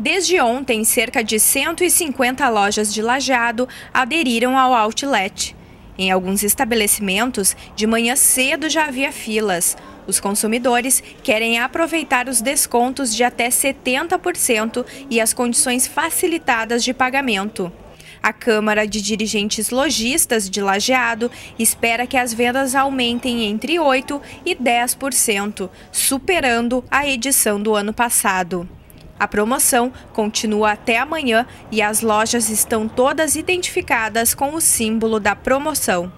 Desde ontem, cerca de 150 lojas de Lajeado aderiram ao outlet. Em alguns estabelecimentos, de manhã cedo já havia filas. Os consumidores querem aproveitar os descontos de até 70% e as condições facilitadas de pagamento. A Câmara de Dirigentes Logistas de Lajeado espera que as vendas aumentem entre 8% e 10%, superando a edição do ano passado. A promoção continua até amanhã e as lojas estão todas identificadas com o símbolo da promoção.